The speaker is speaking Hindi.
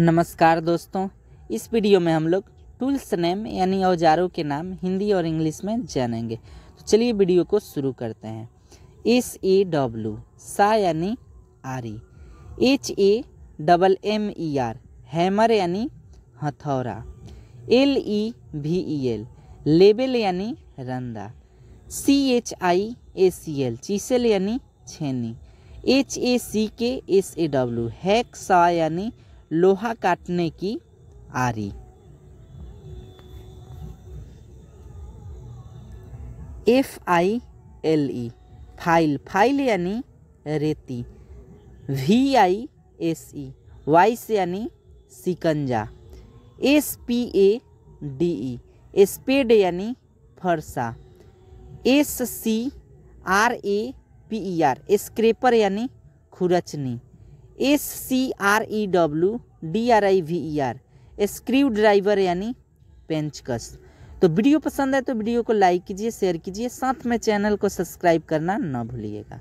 नमस्कार दोस्तों, इस वीडियो में हम लोग टूल्स नेम यानी औजारों के नाम हिंदी और इंग्लिश में जानेंगे। तो चलिए वीडियो को शुरू करते हैं। एस ए डब्ल्यू सा यानी आरी, H A double M E R, hammer यानी हथौरा, L E V E L, label यानी रंदा, C H I A C L, चीसेल यानी छेनी, एच ए सी के एस ए डब्ल्यू हैक सा यानी लोहा काटने की आरी। F I L E file file यानी रेती। V I S E vice यानी सिकंजा। S P A D E spade यानी फरसा। S C R A P E R scraper यानी खुरचनी। S C R E W D R I V E R screwdriver यानी पेंचकस तो वीडियो पसंद है तो वीडियो को लाइक कीजिए शेयर कीजिए, साथ में चैनल को सब्सक्राइब करना ना भूलिएगा।